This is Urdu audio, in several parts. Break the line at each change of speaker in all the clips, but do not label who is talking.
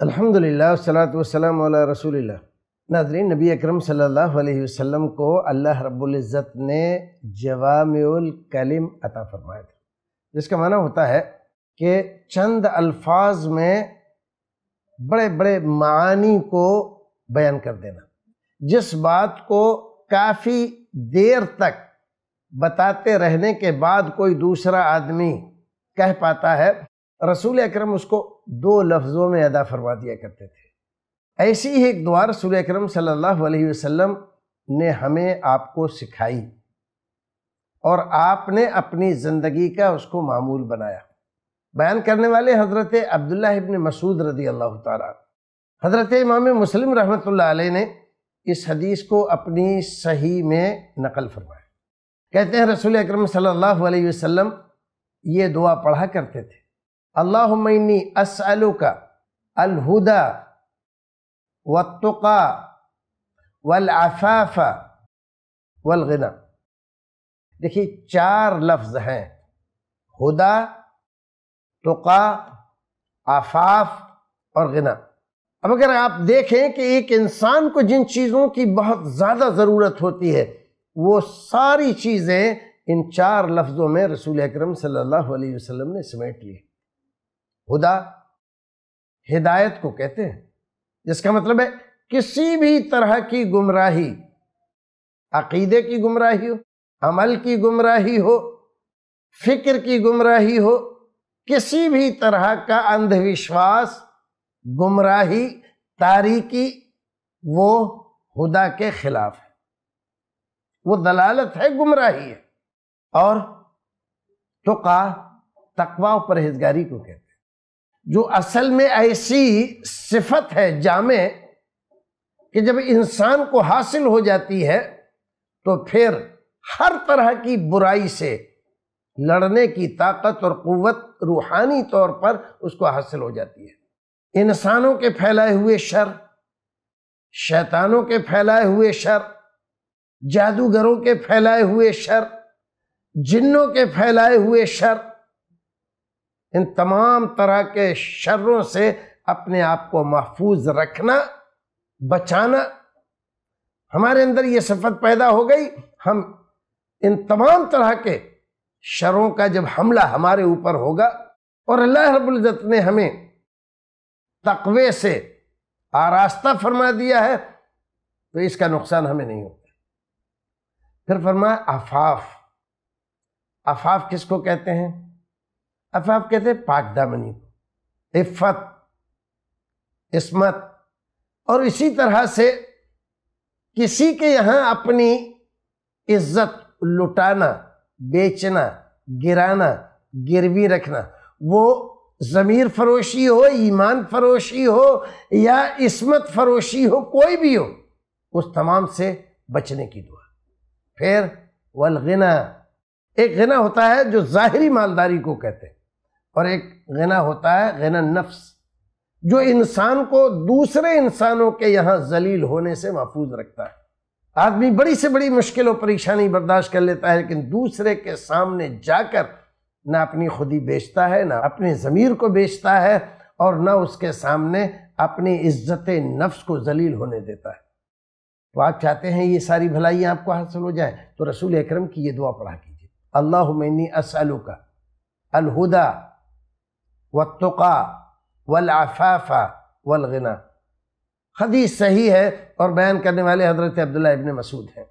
الحمد للہ والصلاة والسلام علی رسول اللہ ناظرین، نبی اکرم صلی اللہ علیہ وسلم کو اللہ رب العزت نے جوامع الکلم عطا فرمایا تھا۔ جس کا معنی ہوتا ہے کہ چند الفاظ میں بڑے بڑے معانی کو بیان کر دینا۔ جس بات کو کافی دیر تک بتاتے رہنے کے بعد کوئی دوسرا آدمی کہہ پاتا ہے رسول اکرم اس کو دو لفظوں میں ادا فرما دیا کرتے تھے۔ ایسی ہی ایک دعا رسول اکرم صلی اللہ علیہ وسلم نے ہمیں آپ کو سکھائی اور آپ نے اپنی زندگی کا اس کو معمول بنایا۔ بیان کرنے والے حضرت عبداللہ ابن مسعود رضی اللہ تعالیٰ حضرت امام مسلم رحمۃ اللہ علیہ نے اس حدیث کو اپنی صحیح میں نقل فرمایا۔ کہتے ہیں رسول اکرم صلی اللہ علیہ وسلم یہ دعا پڑھا کرتے تھے۔ اللہم انی اسألوکا الہدا والتقا والعفاف والغنا۔ دیکھیے، چار لفظ ہیں۔ ہدا، تقا، عفاف اور غنا۔ اب اگر آپ دیکھیں کہ ایک انسان کو جن چیزوں کی بہت زیادہ ضرورت ہوتی ہے، وہ ساری چیزیں ان چار لفظوں میں رسول اکرم صلی اللہ علیہ وسلم نے سمیٹ لی۔ ہدا ہدایت کو کہتے ہیں۔ جس کا مطلب ہے کسی بھی طرح کی گمراہی، عقیدے کی گمراہی ہو، عمل کی گمراہی ہو، فکر کی گمراہی ہو، کسی بھی طرح کا اندھ وشواس گمراہی، تاریکی، وہ ہدا کے خلاف ہے۔ وہ دلالت ہے، گمراہی ہے۔ اور تقا تقوی و پرہیزگاری کو کہتے ہیں۔ جو اصل میں ایسی صفت ہے، جامع، کہ جب انسان کو حاصل ہو جاتی ہے، تو پھر ہر طرح کی برائی سے لڑنے کی طاقت اور قوت روحانی طور پر اس کو حاصل ہو جاتی ہے۔ انسانوں کے پھیلائے ہوئے شر، شیطانوں کے پھیلائے ہوئے شر، جادوگروں کے پھیلائے ہوئے شر، جنوں کے پھیلائے ہوئے شر ان تمام طرح کے شروں سے اپنے آپ کو محفوظ رکھنا، بچانا۔ ہمارے اندر یہ صفت پیدا ہو گئی، ہم ان تمام طرح کے شروں کا جب حملہ ہمارے اوپر ہوگا اور اللہ رب العزت نے ہمیں تقوی سے آراستہ فرما دیا ہے، تو اس کا نقصان ہمیں نہیں ہوتا۔ پھر فرمایا افاف افاف کس کو کہتے ہیں؟ افاف کہتے ہیں پاک دامنی عفت، عصمت۔ اور اسی طرح سے کسی کے یہاں اپنی عزت لٹانا، بیچنا، گرانا، گروی رکھنا، وہ ضمیر فروشی ہو، ایمان فروشی ہو یا عصمت فروشی ہو، کوئی بھی ہو، اس تمام سے بچنے کی دعا۔ پھر والغنا، ایک غنا ہوتا ہے جو ظاہری مالداری کو کہتے ہیں۔ اور ایک غنا ہوتا ہے غنا نفس، جو انسان کو دوسرے انسانوں کے یہاں ذلیل ہونے سے محفوظ رکھتا ہے۔ آدمی بڑی سے بڑی مشکل و پریشانی برداشت کر لیتا ہے، لیکن دوسرے کے سامنے جا کر نہ اپنی خودی بیچتا ہے، نہ اپنے ضمیر کو بیچتا ہے اور نہ اس کے سامنے اپنی عزت نفس کو ذلیل ہونے دیتا ہے۔ تو آپ چاہتے ہیں یہ ساری بھلائیاں آپ کو حاصل ہو جائیں، تو رسول اکرم کی یہ دعا پڑھا کیجیے اللہ منی اسألوکا الہدا والتقا والعفاف والغنا حدیث صحیح ہے اور بیان کرنے والے حضرت عبداللہ ابن مسعود ہیں۔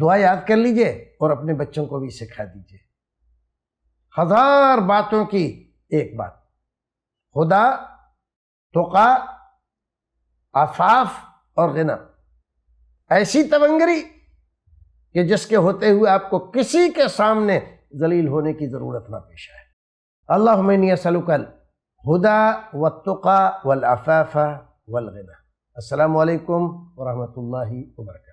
دعا یاد کر لیجیے اور اپنے بچوں کو بھی سکھا دیجیے۔ ہزار باتوں کی ایک بات۔ خدا تقا عفاف اور غنا ایسی تونگری کہ جس کے ہوتے ہوئے آپ کو کسی کے سامنے ذلیل ہونے کی ضرورت نہ پیش آئے۔ اللهم إني أسألك الهدى والتقى والعفاف والغنى. السلام عليكم ورحمة الله وبركاته.